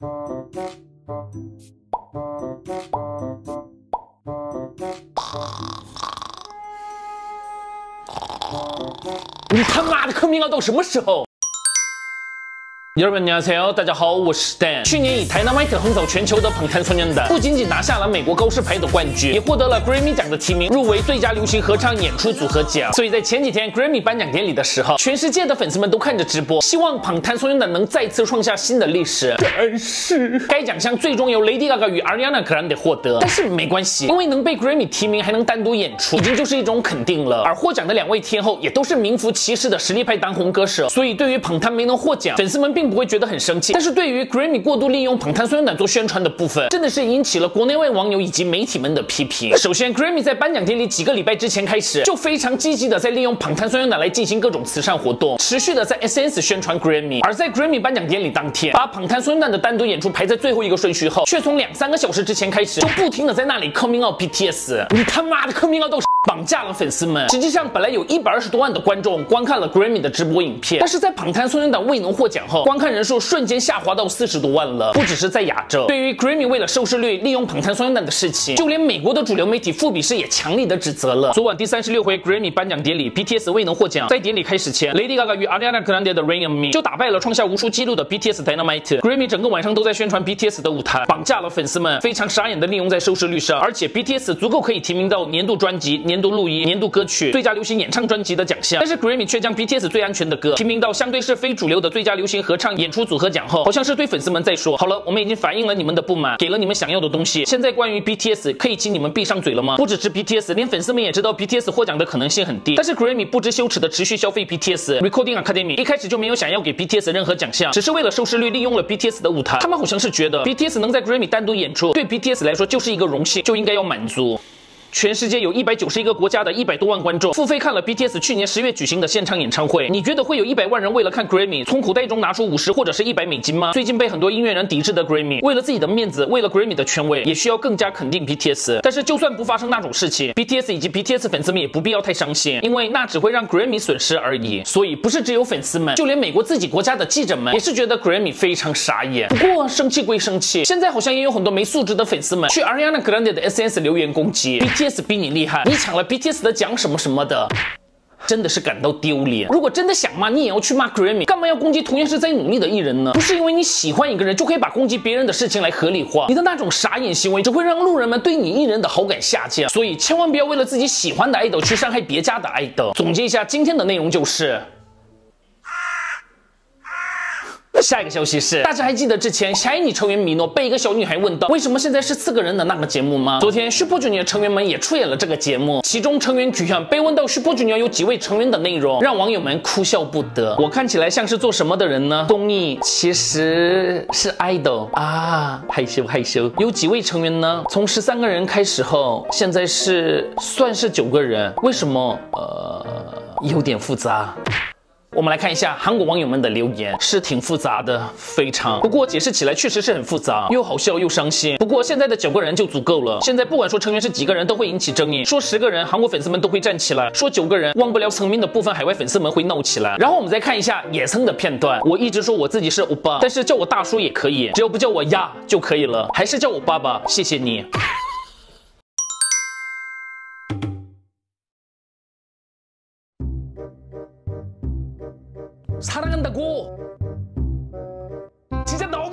你他妈的坑命要到什么时候？여러분안녕하세요大家好，我是 Dan。去年以《台南 Might》横扫全球的《捧坛소년》的，不仅仅拿下了美国高士牌的冠军，也获得了 Grammy 奖的提名，入围最佳流行合唱演出组合奖。所以在前几天 Grammy 颁奖典礼的时候，全世界的粉丝们都看着直播，希望《捧坛소년》的能再次创下新的历史。但是该奖项最终由 Lady Gaga 与 Ariana Grande 获得。但是没关系，因为能被 Grammy 提名还能单独演出，已经就是一种肯定了。而获奖的两位天后也都是名副其实的实力派当红歌手，所以对于捧坛没能获奖，粉丝们并。 不会觉得很生气，但是对于 Grammy 过度利用捧坛孙楠做宣传的部分，真的是引起了国内外网友以及媒体们的批评。首先，Grammy 在颁奖典礼几个礼拜之前开始，就非常积极的在利用捧坛孙楠来进行各种慈善活动，持续的在 SNS 宣传 Grammy。而在 Grammy 颁奖典礼当天，把捧坛孙楠的单独演出排在最后一个顺序后，却从两三个小时之前开始，就不停的在那里 coming out BTS，你他妈的 coming out 都绑架了粉丝们。实际上，本来有一百二十多万的观众观看了 Grammy 的直播影片，但是在捧坛孙楠未能获奖后，观看人数瞬间下滑到四十多万了，不只是在亚洲。对于 Grammy 为了收视率利用捧炭酸蛋的事情，就连美国的主流媒体富比士也强力的指责了。昨晚第三十六回 Grammy 颁奖典礼，BTS 未能获奖。在典礼开始前，Lady Gaga 与 Ariana Grande 的 Rain on Me 就打败了创下无数纪录的 BTS Dynamite。Grammy 整个晚上都在宣传 BTS 的舞台，绑架了粉丝们，非常傻眼的利用在收视率上。而且 BTS 足够可以提名到年度专辑、年度录音、年度歌曲、最佳流行演唱专辑的奖项，但是 Grammy 却将 BTS 最安全的歌提名到相对是非主流的最佳流行合唱演出组合奖后。好像是对粉丝们在说，好了，我们已经反映了你们的不满，给了你们想要的东西。现在关于 BTS，可以请你们闭上嘴了吗？不只是 BTS，连粉丝们也知道 BTS 获奖的可能性很低。但是 Grammy 不知羞耻的持续消费 BTS。Recording Academy 一开始就没有想要给 BTS 任何奖项，只是为了收视率利用了 BTS 的舞台。他们好像是觉得 BTS 能在 Grammy 单独演出，对 BTS 来说就是一个荣幸，就应该要满足。全世界有一百九十一个国家的一百多万观众付费看了 BTS 去年十月举行的现场演唱会。你觉得会有一百万人为了看 Grammy 从口袋中拿出五十或者是一百美金吗？最近被很多音乐人抵制的 Grammy，为了自己的面子，为了 Grammy 的权威，也需要更加肯定 BTS。但是就算不发生那种事情，BTS 以及 BTS 粉丝们也不必要太伤心，因为那只会让 Grammy 损失而已。所以不是只有粉丝们，就连美国自己国家的记者们也是觉得 Grammy 非常傻眼。不过生气归生气，现在好像也有很多没素质的粉丝们去 Ariana Grande 的 SNS 留言攻击比你厉害。你抢了 BTS 的奖什么什么的，真的是感到丢脸。如果真的想骂，你也要去骂 Grammy，干嘛要攻击同样是在努力的艺人呢？不是因为你喜欢一个人就可以把攻击别人的事情来合理化，你的那种傻眼行为只会让路人们对你艺人的好感下降。所以千万不要为了自己喜欢的爱豆去伤害别家的爱豆。总结一下今天的内容就是。下一个消息是，大家还记得之前 SHINee 成员米诺被一个小女孩问到为什么现在是四个人的那个节目吗？昨天 Super Junior 成员们也出演了这个节目，其中成员 Kyuhyun 被问到 Super Junior 有几位成员的内容，让网友们哭笑不得。我看起来像是做什么的人呢？公益其实是 idol 啊，害羞害羞。有几位成员呢？从十三个人开始后，现在是算是九个人。为什么？呃，有点复杂。我们来看一下韩国网友们的留言，是挺复杂的，非常。不过解释起来确实是很复杂，又好笑又伤心。不过现在的九个人就足够了。现在不管说成员是几个人，都会引起争议。说十个人，韩国粉丝们都会站起来；说九个人，忘不了层面的部分，海外粉丝们会闹起来。然后我们再看一下野生的片段。我一直说我自己是欧巴，但是叫我大叔也可以，只要不叫我呀就可以了。还是叫我爸爸，谢谢你。 사랑한다고. 진짜 너무